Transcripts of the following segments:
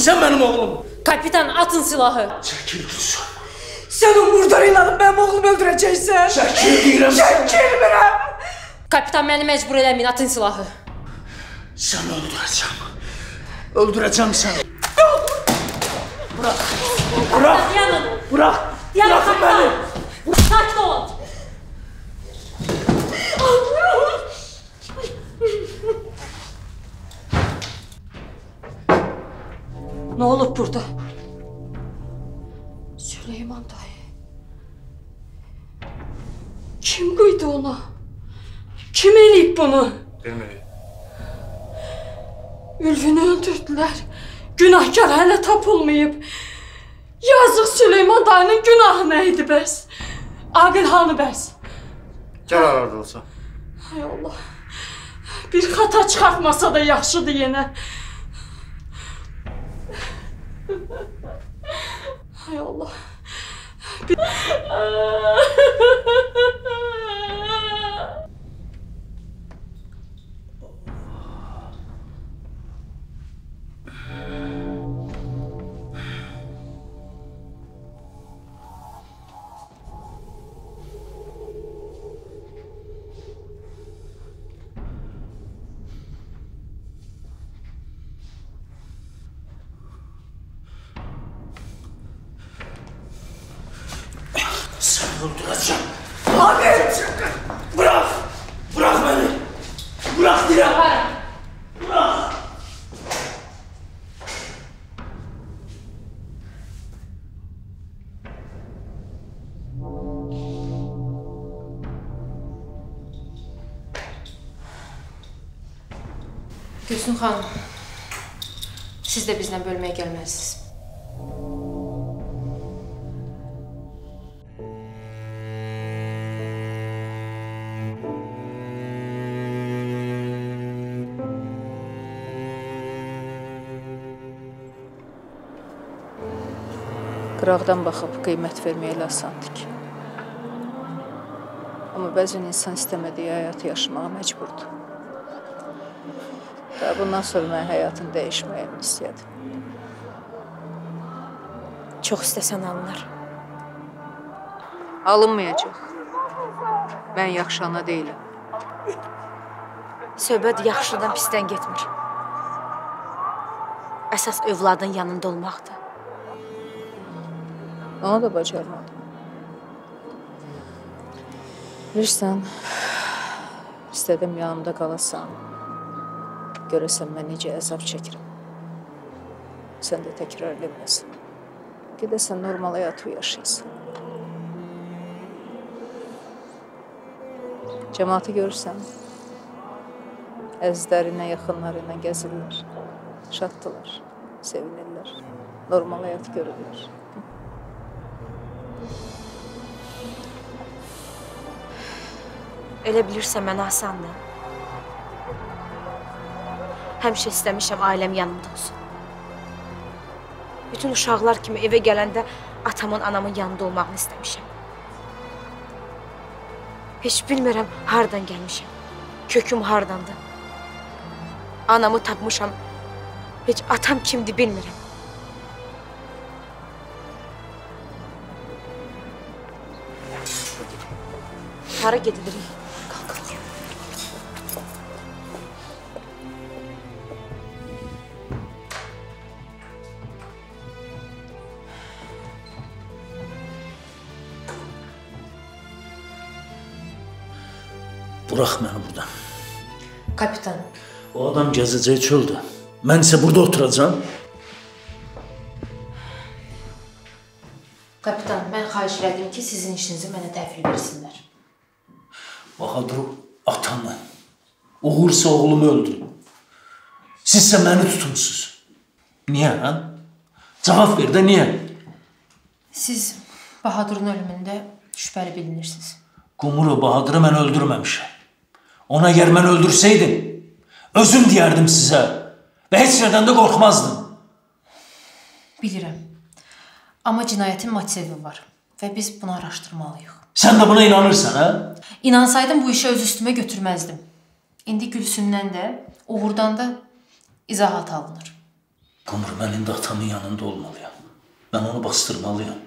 sen benim oğlum. Kapitan atın silahı. Çekil kızım. Sen o murdar ilanın benim oğlumu öldüreceksin. Çekil diyorum. Çekil birem. Kapitan beni mecbur eləmin atın silahı. Sen öldüreceğim. Öldüreceğim seni. Bırak. Bırak. Diyanın. Bırak. Diyanın Bırakın kapitan. beni. Sakin ol. Ne olup burada? Süleyman dayı. Kim kıydı ona? Kim eleyip bunu? Demək. Ülfünü öldürdüler. Günahkar hele tapılmayıp. Yazık Süleyman dayının günahı neydi bəs? Aqil hanı bəs? Gəl arada olsa. Hay Allah. Bir hata çıxartmasa da yaxşıdır yenə. Hay Allah. Gülsün xanım, siz də bizlə bölməyə gəlməlisiniz. Qıraqdan baxıb qiymət vermək elə asandır ki. Amma bəzən insan istəmədiyi həyatı yaşamağa məcburdur. Və bundan sonra mən həyatın dəyişməyini istəyirdim. Çox istəsən alınır. Alınmayacaq. Mən yaxşı ana deyiləm. Söhbət yaxşıdan pisdən getmir. Əsas övladın yanında olmaqdır. Onu da bacarmadım. Bilirsən, istədim yanımda qalasan. Görəsən mən necə əzab çəkirəm. Sən də təkrar eləməsin. Gedəsən normal həyatı yaşayasan. Cəmaatı görürsən, əzizlərinə, yaxınlarına gəzirlər. Şaddılar, sevinirlər. Normal həyat görürlər. Elə bilirsən asandır. Həmişə istəmişəm ailəm yanımda olsun. Bütün uşaqlar kimi evə gələndə atamın, anamın yanında olmağını istəmişəm. Heç bilmirəm hardan gəlmişəm. Köküm hardandır. Anamı tapmışam. Heç atam kimdir bilmirəm. Hara gedirik? Bırak məni buradan. Kapitan, O adam gəzəcək çöldə. Mən isə burada oturacağam. kapitan, mən xahiş elədim ki, sizin işinizi mənə təhvil versinlər. Bahadır atanı, uğursa oğlumu öldürün. Sizsə məni tutumsuz. Niyə, hə? Cavab ver də niyə? Siz Bahadurun ölümündə şübhəli bilinirsiniz. Qumru Bahadırı mən öldürməmişəm. Ona əgər mən öldürsəydim, özüm deyərdim sizə və heç nədən də qorxmazdım. Bilirəm. Amma cinayətin motivi var və biz bunu araşdırmalıyıq. Sən də buna inanırsan, hə? İnansaydım bu işi öz üstümə götürməzdim. İndi Gülsümdən də, Uğurdan da izahat alınır. Qumru, mən indi atamın yanında olmalıyam. Mən onu bastırmalıyam.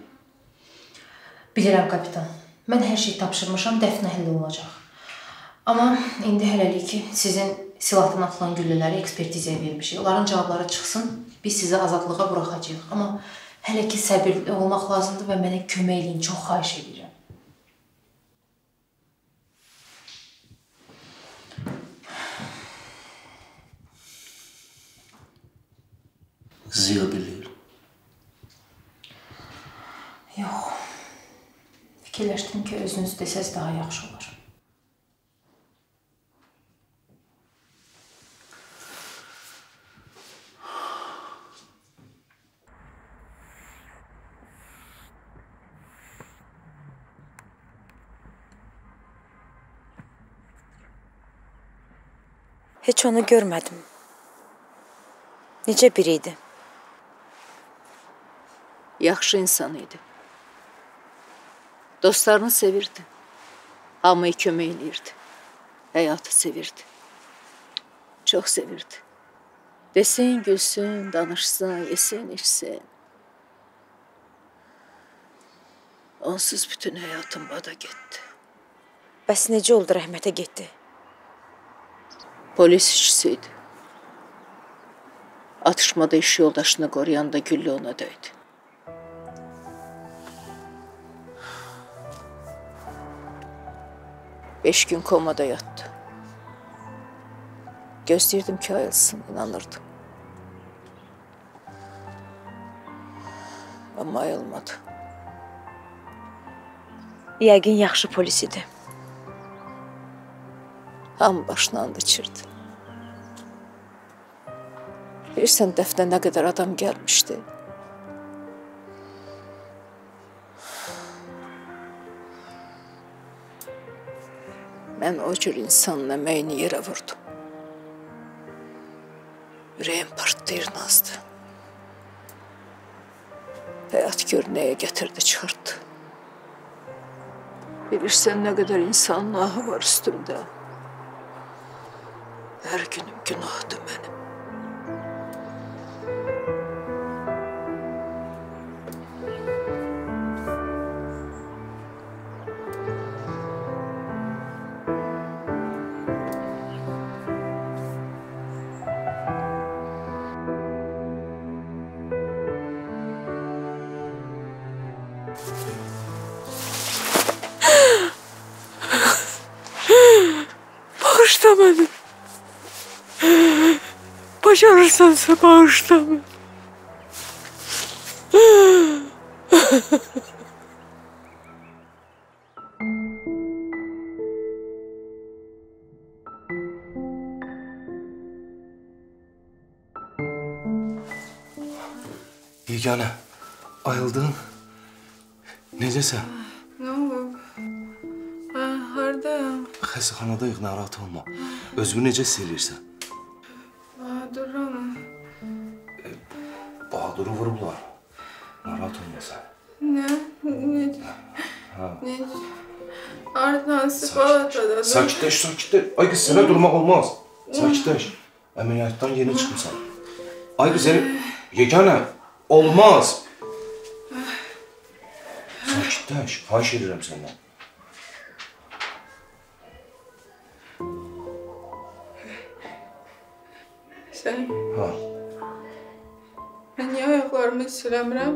Bilirəm kapitan. Mən hər şey tapşırmışam, dəfnə həll olacaq. Amma indi hələlik ki, sizin silahdan atılan güllələri ekspertizaya vermişik. Onların cavabları çıxsın, biz sizi azadlığa buraxacağıq. Amma hələ ki səbirli olmaq lazımdır və mənə kömək eləyin, çox xahiş edirəm. Ziya bilir. Yox. Fikirləşdim ki, özünüz desəz daha yaxşı olar. Heç onu görmədim. Necə biri idi? Yaxşı insan idi. Dostlarını sevirdi. Hamıya kömək eləyirdi. Həyatı sevirdi. Çox sevirdi. Desin, gülsün, danışsın, yesin, içsin. Onsuz bütün həyatım bada getdi. Bəs necə oldu rəhmətə getdi? Polis işçisiydi. Atışmada iş yoldaşını qoruyanda güllə ona döydü. Beş gün komada yatdı. Gözləyirdim ki, ayılsın, inanırdım. Amma ayılmadı. Yəqin yaxşı polis idi. Hamı başına and içirdi. Bilirsən dəfnə nə qədər adam gəlmişdi. Mən o cür insanın əməyini yerə vurdum. Ürəyim partlayır Nazlı. Həyat gör nəyə gətirdi, çıxartdı. Bilirsən nə qədər insanın ahı var üstümdə her günüm günahtı benim. başarırsansa bağışlamıyor. Bilgane, ayıldın. Necəsən? sen? Ne olub? Ha, haradayım? Xəstəxanadayıq, narahat olma. Özünü necə hiss edirsən? yavrum var. Rahat olma sen. Ne? Ne? Ha. Ne? Artan sıfalatada. Sakinleş, sakinleş. Ay kız sana durmak olmaz. Sakinleş. Əməliyyatdan yeni çıxım sən. Ay qız, yeganə, olmaz. Sakinləş, xahiş edirəm səndən. Ayaqlarımı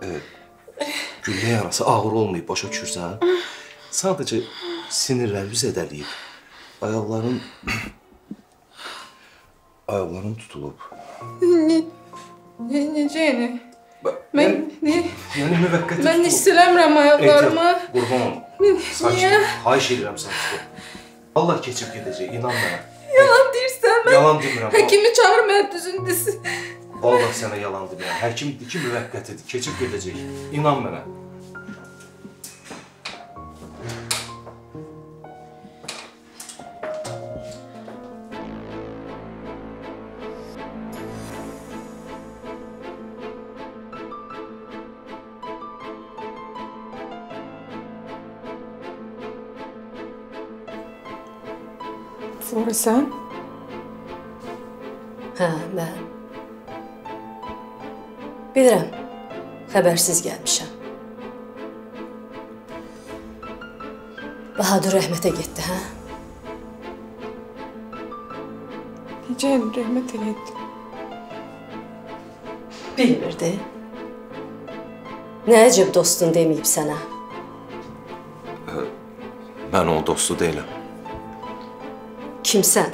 siləmirəm? güllə yarası ağır olmayıb, başa düşürsən? Sadəcə sinirləri zədələyib. Ayaqların ayaqların tutulub. Ne, necə yəni? Mən, ne, yəni müvəqqəti mən tutulub. siləmirəm ayaqlarımı. Ehtiyat, qurban olum. Sakin, xahiş edirəm sən. Allah keçib gedəcək, inan mənə. Yalan deyirsən, mən Yalan demirəm. həkimi çağır mən düzün desin. Vallahi sənə yalan demirəm. Həkimdir ki, müvəqqətidir, keçib gedəcək. İnan mənə. Sonra sən? Hə, mən. Bilirəm. Xəbərsiz gəlmişəm. Bahadur rəhmətə getdi, hə? Necə rəhmət elədi? Bilmirdi. Nə əcəb dostun deməyib sənə. Mən onun dostu deyiləm. Kimsən?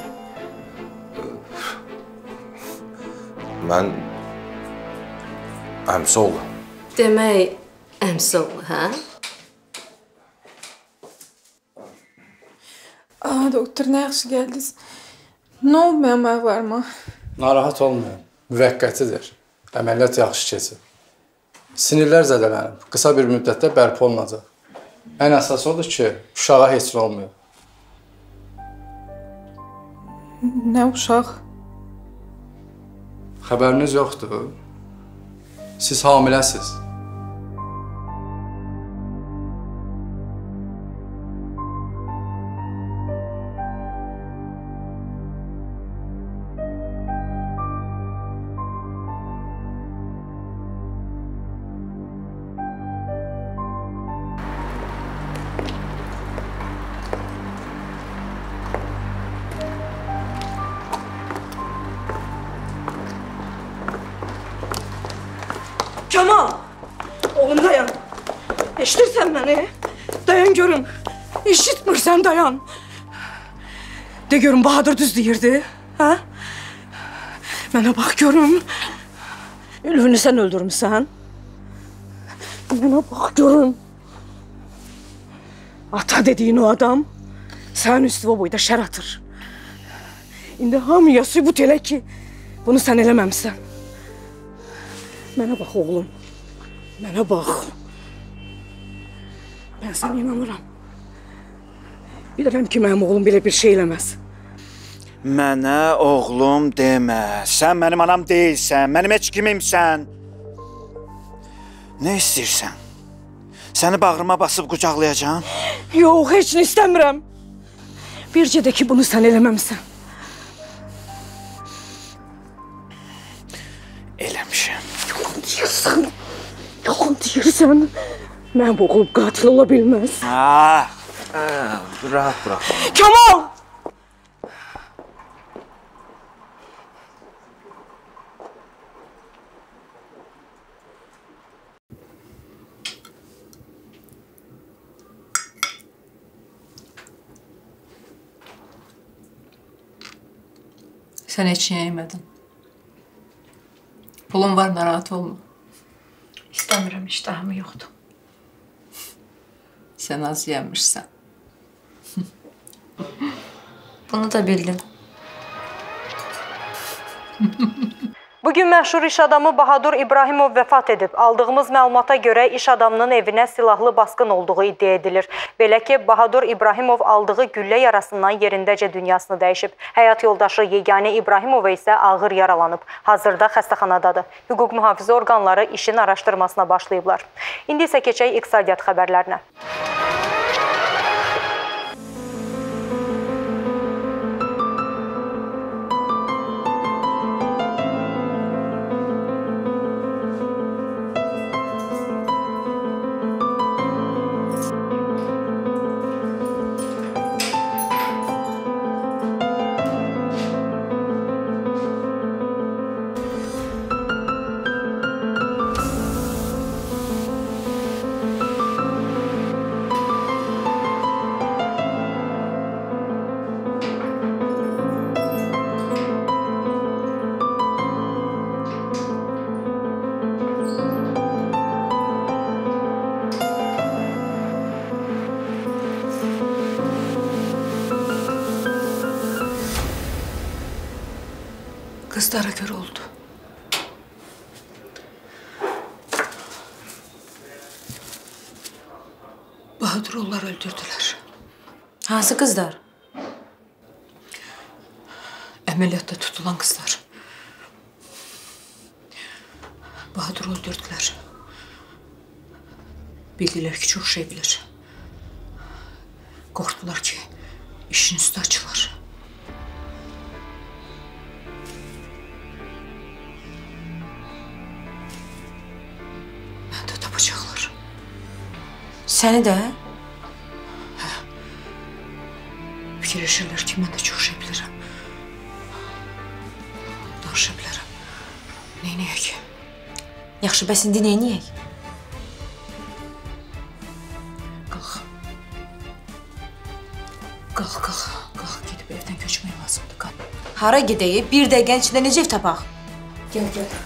Mən əmsi oğlu. Demək, əmsi oğlu, hə? Aa, doktor, nə yaxşı gəldiniz. Nə olub mənim ayaqlarıma? Narahat olmayın. Müvəqqətidir. Əməliyyat yaxşı keçib. Sinirlər zədələnib. Qısa bir müddətdə bərpa olunacaq. Ən əsası odur ki, uşağa heç nə olmuyor. Nə uşaq? Xəbəriniz yoxdur? Siz hamiləsiz. Kemal! Oğlum dayan. Eştir beni. Dayan görüm. İşitmir dayan. De görüm Bahadır düz deyirdi. Ha? Bana bak görüm. Ülvünü sen öldürmüşsen. Bana bak görüm. Ata dediğin o adam sen üstüme boyda şer atır. İndi hamıya sübut ele bunu sen elememsen. Mənə bax oğlum. Mənə bax. Mən sənə inanıram. Bilirəm ki, mənim oğlum belə bir şey eləməz. Mənə oğlum demə. Sən mənim anam deyilsən. Mənim heç kimimsən. Nə istəyirsən? Səni bağrıma basıb qucaqlayacağam. Yox, heç nə istəmirəm. Bircə də ki, bunu sən eləməmisən. Yalan deyirsən. Yalan deyirsən. Mənim oğlum qatil ola bilməz. Ha, Hə, rahat burax. Kamal! Sən heç nə yemədin. Pulun var, narahat olma. İstemiyorum iştahım yoktu. Sen az yemişsin. Bunu da bildin. Bugün məşhur iş adamı Bahadur İbrahimov vəfat edib. Aldığımız məlumata görə iş adamının evinə silahlı basqın olduğu iddia edilir. Belə ki, Bahadur İbrahimov aldığı güllə yarasından yerindəcə dünyasını dəyişib. Həyat yoldaşı Yeganə İbrahimova isə ağır yaralanıb. Hazırda xəstəxanadadır. Hüquq mühafizə orqanları işin araşdırmasına başlayıblar. İndi isə keçək iqtisadiyyat xəbərlərinə. Gözara kör oldu. Bahadurullar öldürdüler. Hansı kızlar? Ameliyatta tutulan kızlar. Bahadur öldürdüler. Bildiler ki çok şey bilir. Səni də? Fikirləşirlər ki, mən də çox şey bilirəm. Danışa bilərəm. Neynəyək? Yaxşı, bəs indi nə edək? Qalx. Qalx, qalx. Qalx, gedib evdən köçmək lazımdır. Qalx. Hara gedək? Bir dəqiqənin içində necə ev tapaq? Gəl, gəl.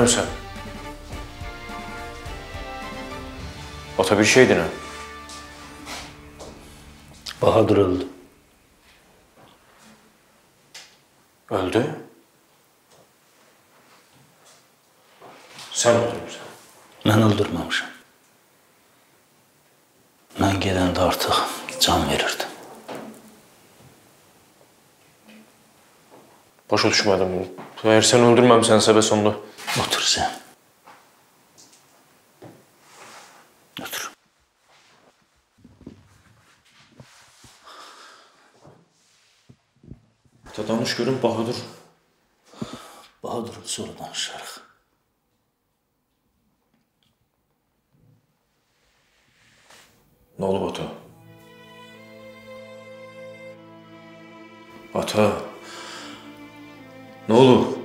Neynəmsən? Ata bir şeydir nə? Bahadır öldü. Öldü? Sən öldürmüsən. Mən öldürməmişəm. Mən gedəndə artıq can verirdim. Başa düşmədim. Əgər sən öldürməmisənsə bəs onda Otur sən. Otur. Ta danış görüm Bahadır. Bahadır sonra danışarıq. Nə olub ata? Ata. Nə olub?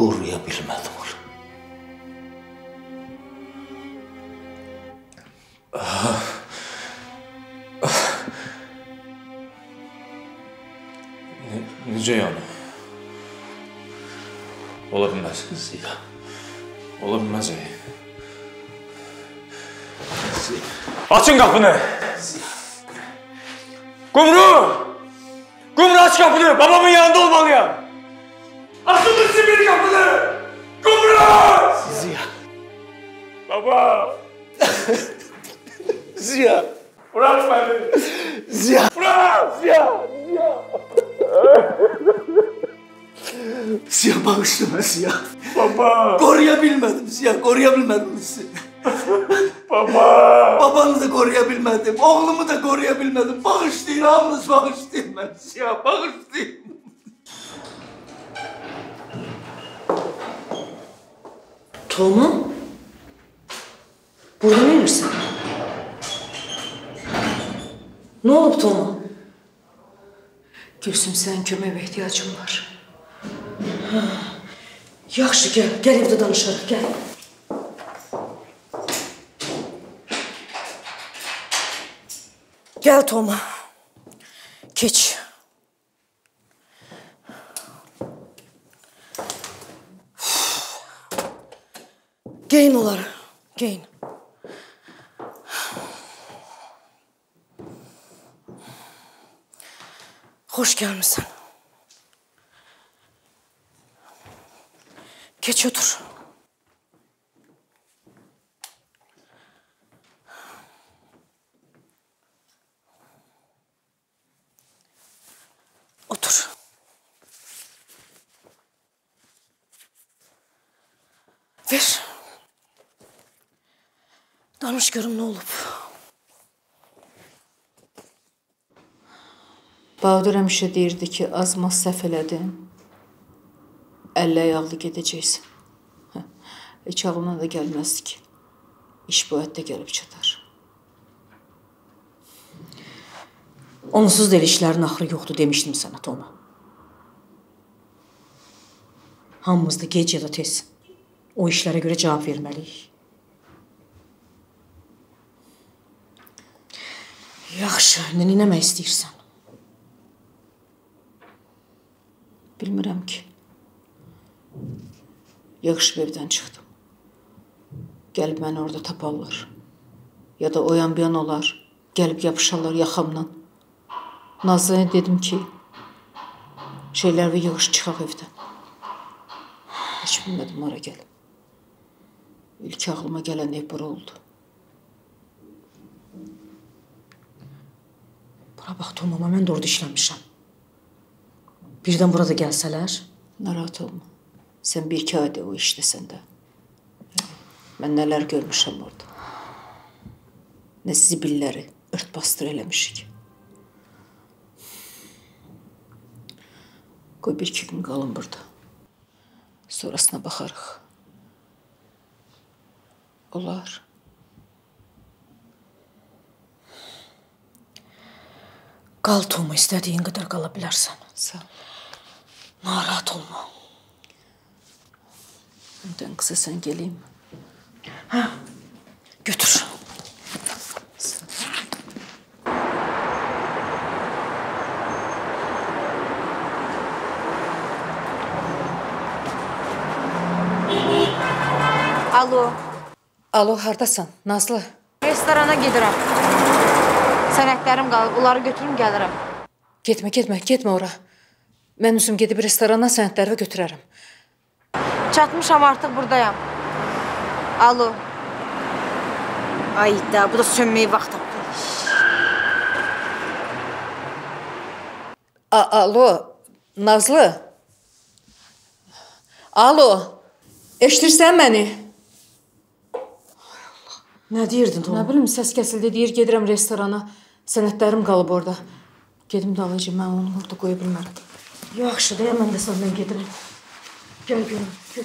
koruyabilmedim onu. Ah. Ah. Ne, nice yani. Olabilmez. Ziya. Olabilmez ey. Ziya. Açın kapını. Ziya. Kumru! Kumru aç kapını. Babamın yanında olmalı mısın bir kapını? Qumru! Ziya. Baba! Ziya. Bırak beni. Ziya. Bırak! Ziya. Ziya. Ziya bağışla məni Ziya. Baba! Qoruya bilmədim Ziya, qoruya bilmədim sizi. Baba! Babanı da qoruya bilmədim, oğlumu da qoruya bilmədim. Bağışlayın, hamınız bağışlayın mən Ziya, bağışlayın. Tohumu burada verirsin. Ne olup Tohum'a? Gülsüm sen kömeğe ihtiyacım var. Ha. Yaxşı gel, gel evde danışarız gel. Gel Toma. Geç. Gain olarak. Gain. Hoş gelmişsin. Geç otur. Bahadır həmişə deyirdi ki, azmaz səhv elədin. Əllə ayaqlı gedəcəksən. Hə, Heç ağlına da gəlməzdi ki, iş bu həddə gəlib çatar. Onsuz da elə işlərin axırı yoxdur demişdim sənə Toma. Hamımız da gec ya da tez o işlərə görə cavab verməliyik. Yaxşı, indi nə etmək istəyirsən? Bilmirəm ki. Yaxşı evdən çıxdım. Gəlib məni orada taparlar. Ya da oyan bir olar. Gəlib yapışarlar yaxamdan. Nazlıya dedim ki, şeyləri yığış çıxaq evdən. Heç bilmədim hara gəlim. İlk ağlıma gələn ev bura oldu. Bura bax Tomama, mən də orada işləmişəm. Birdən burada gəlsələr, Narahat olma. Sən bir iki ayda o işləsən də. Mən nələr görmüşəm orada. Nə zibilləri ört-bastır eləmişik. Qoy bir iki gün qalın burada. Sonrasına baxarıq. Olar. qal Toma, istədiyin qədər qala bilərsən. Sağ ol. Narahat olma. Öndən qısa sən gəleyim. Hə. Götür. Alo, Alo, hardasan? Nazlı. restorana gedirəm. Sənədlərim qalıb, onları götürüm gəlirəm. Getmə, getmə, getmə ora. Mən üzüm gedib restorana sənədləri götürərəm. Çatmışam artıq burdayam. Alo. Ayda, bu da sönməyə vaxt tapdı. Alo, Nazlı. Alo. Eşidirsən məni? Nə deyirdin Toma? Nə bilim, səs kəsildi, deyir gedirəm restorana. Sənədlərim qalıb orada. Gedim dalacağım, mən onu orada qoya bilmərəm. Яқшы да, де сондан кетірем. Кел, кел.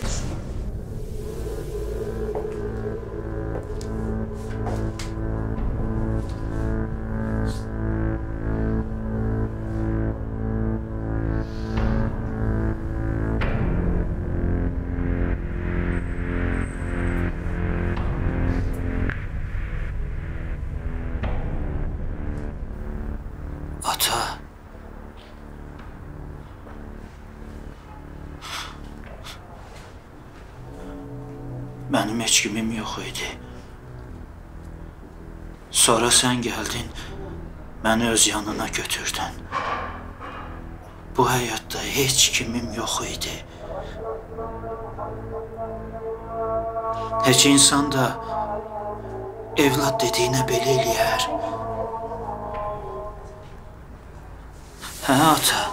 Sonra sən gəldin, məni öz yanına götürdün. Bu həyatda heç kimim yox idi. Heç insan da evlad dediyinə belə eləyər. Hə, ata.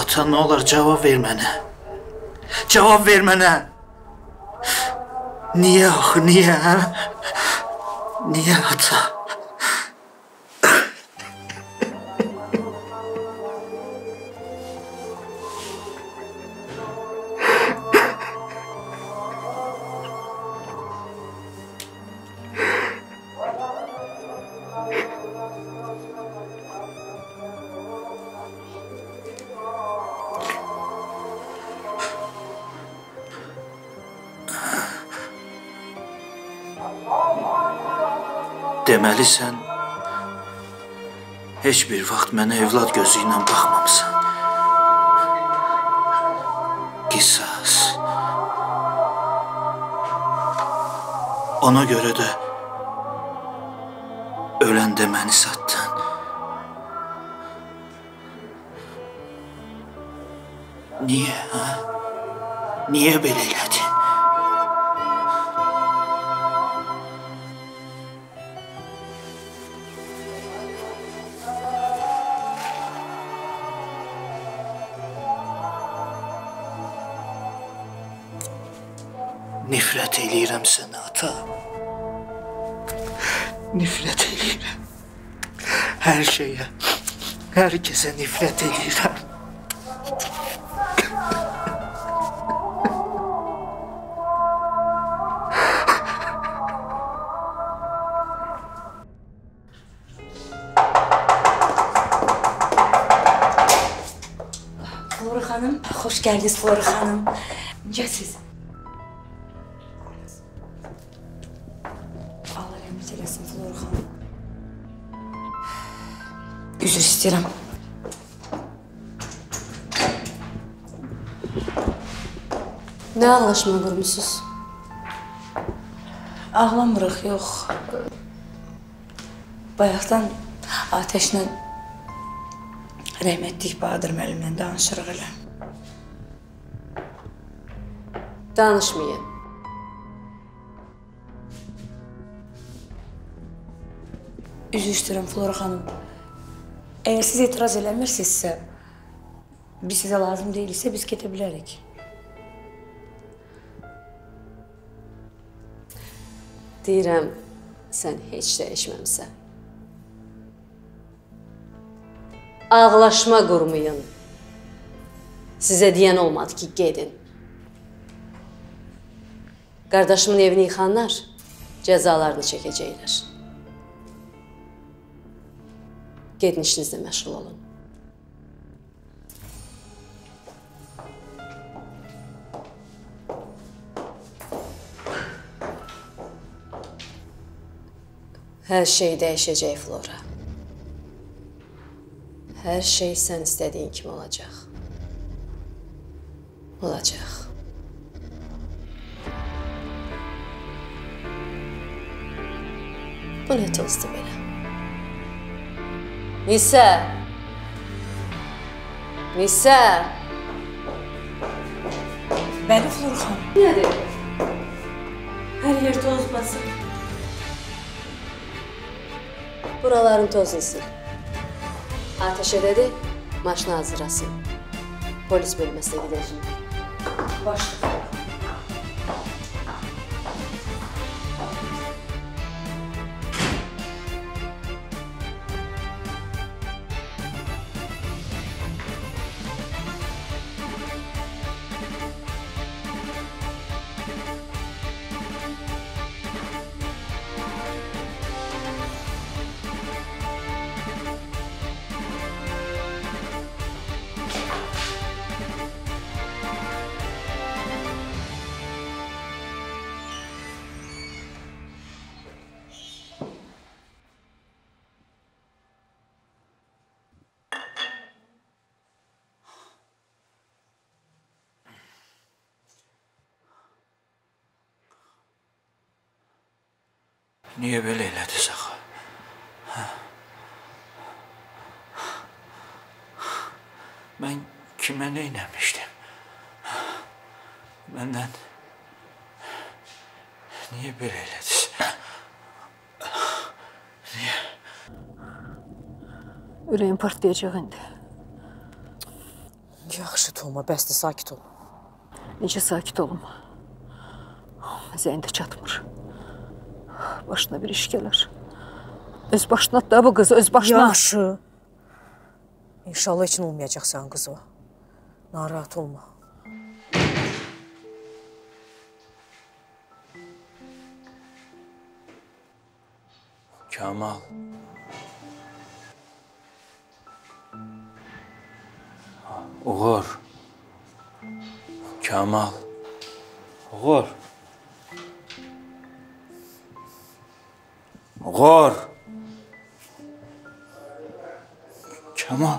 Ata, nə olar cavab ver mənə. Cavab ver mənə. Niyə axı, niyə? hə? niye hata? Deməli sən heç bir vaxt mənə evlad gözü ilə baxmamısan. Qisas. Ona görə də öləndə məni satdın. Niyə, hə? Niyə belə elədin? Nifrət eləyirəm sənə, ata. Nifrət eləyirəm. Hər şeyə, hər kəsə nifrət eləyirəm. Flora xanım, xoş gəldiniz Flora xanım. Necəsiz? İstəyirəm. Nə anlaşma qurmusunuz? Ağlamırıq, yox. Bayaqdan atəşlə rəhmətlik Bahadır müəllimlə danışırıq elə. Danışmayın. Üzr istəyirəm Flora xanım. Əgər siz etiraz eləmirsinizsə, biz sizə lazım deyiliksə biz gedə bilərik. Deyirəm, sən heç dəyişməmisən. Ağlaşma qurmayın. Sizə deyən olmadı ki, gedin. Qardaşımın evini yıxanlar cəzalarını çəkəcəklər. Gedin işinizlə məşğul olun. Hər şey dəyişəcək, Flora. Hər şey sən istədiyin kimi olacaq. Olacaq. Bu nə tozdu belə? Nisə! Nisə! Bəli, Flora xanım. Nədir? Hər yer toz basır. Buraların tozlusun. Ateş edədi, maşını hazırlasın. Polis bölməsinə gedəcəyik. Başla. Mən kimə nə etmişdim? Məndən niyə belə elədiniz? Niyə? Ürəyim partlayacaq indi. Yaxşı Toma, bəsdir, sakit ol. Necə sakit olum? Zəyində çatmır. Başına bir iş gələr. Öz başına da bu qız, öz başına. Yaxşı. İnşallah için olmayacaq sənin qızı. Narahat olma. Kamal. Uğur. Kamal. Uğur. Uğur. Kamal.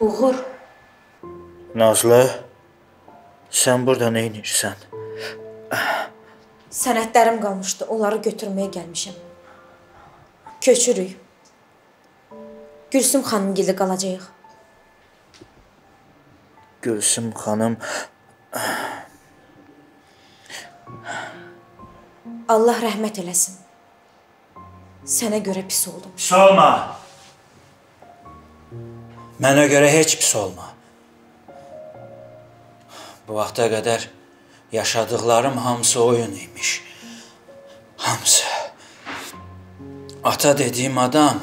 Uğur, Nazlı, sən burada nə edirsən? sənədlərim qalmışdı. Onları götürməyə gəlmişəm. Köçürük. Gülsüm xanım gildə qalacağıq. Gülsüm xanım, Allah rəhmət eləsin. Sənə görə pis oldum. pis olma. Mənə görə heç pis olma. Bu vaxta qədər yaşadıklarım hamısı oyun imiş. Hamısı. Ata dediyim adam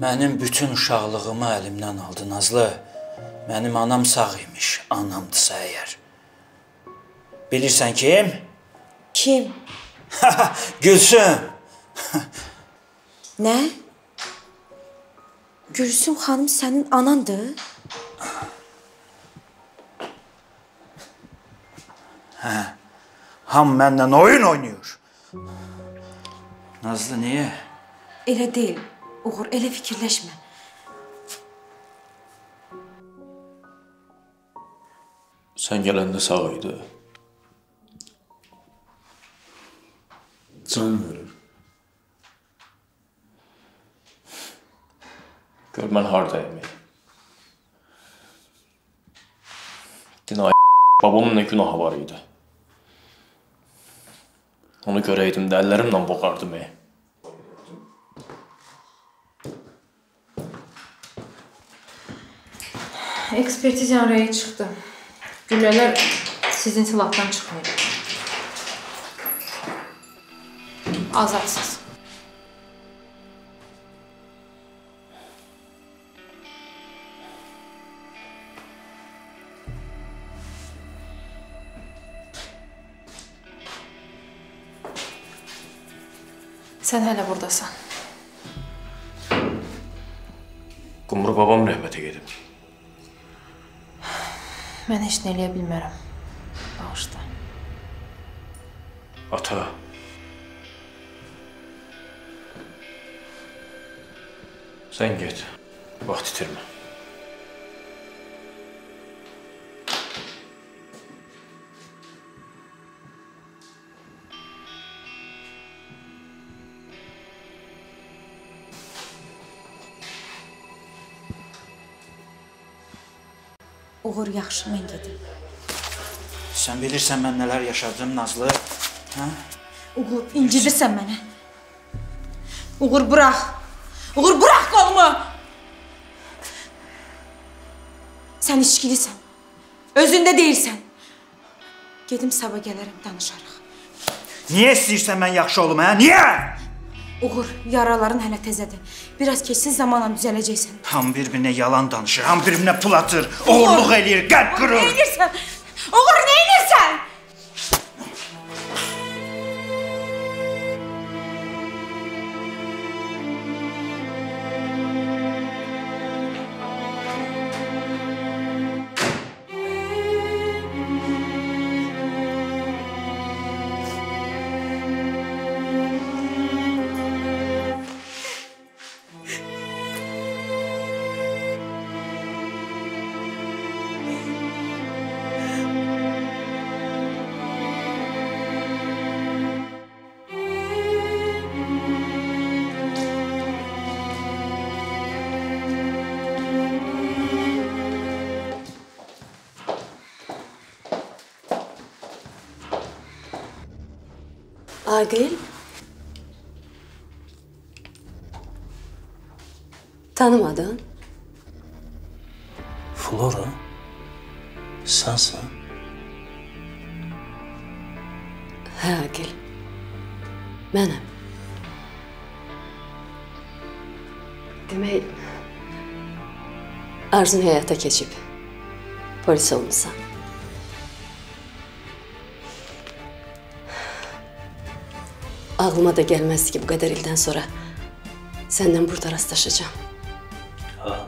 mənim bütün uşaqlığımı əlimdən aldı Nazlı. Mənim anam sağ imiş, anamdısa əgər. Bilirsən kim? Kim? Gülsüm. Nə? Gülsüm xanım sənin anandır? Hə. Ham məndən oyun oynayır. Nazlı niyə? Elə deyil. Uğur, elə fikirləşmə. Sən gələndə sağ idi. Can verir. Gör mən hardayım. Dinay babamın nə günahı var idi. Onu görəydim də əllərimlə boğardım. Ey. Ekspertizanın rəyi çıxdı. Güllələr sizin silahdan çıxmayıb. Azadsınız. Sən hələ burdasan. Qumru babam rəhmətə gedib. Mən heç nə eləyə bilmərəm. Bağışla. Ata. Sən get. Vaxt itirmə. Uğur, yaxşı, mən gedim. Sən bilirsən mən nələr yaşadım Nazlı? Hə? Uğur, incidirsən mənə. Uğur, burax. Uğur, burax qolumu. Sən içkilisən. Özündə deyilsən. Gedim sabah gələrəm, danışarıq. Niyə istəyirsən mən yaxşı olum, hə? Niyə? Uğur, yaraların hələ təzədir. Biraz keçsin zamanla düzələcəksən. Ham bir-birinə yalan danışır, ham bir-birinə pul atır, oğurluq eləyir, qəlb Uğur, qırır. nə edirsən? Uğur, nə edirsən? kolay değil mi? Tanımadın. Flora, sensin. He Agil, benim. Demek arzun hayata geçip polis olmuşsan. Ağlıma da gəlməzdi ki, bu qədər ildən sonra səndən burada rastlaşacağam. Ha.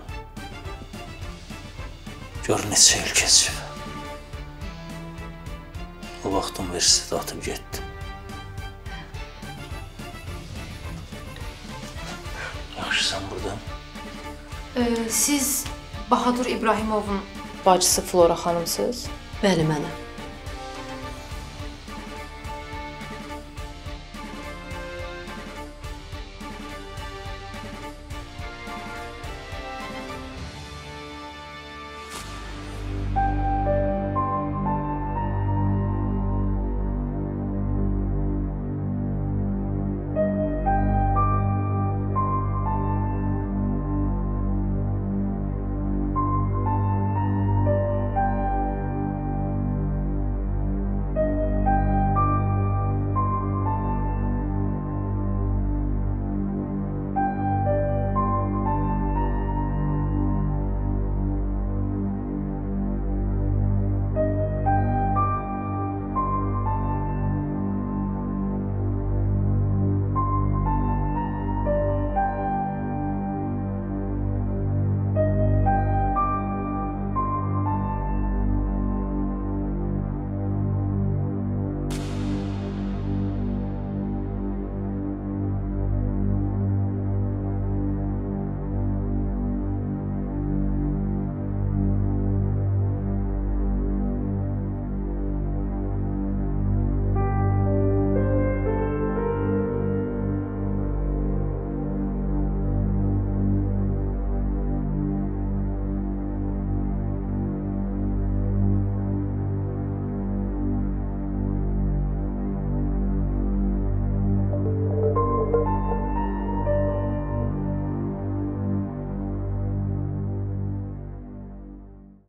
Gör neçə il keçib. O vaxt universitetə atıb getdim. Yaxşısan burada? Ee, siz Bahadur İbrahimovun bacısı Flora xanımsınız? Bəli, mənəm.